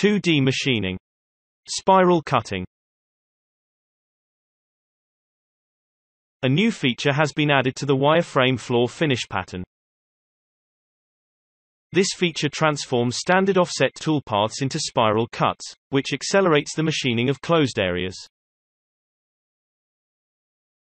2D machining. Spiral cutting. A new feature has been added to the wireframe floor finish pattern. This feature transforms standard offset toolpaths into spiral cuts, which accelerates the machining of closed areas.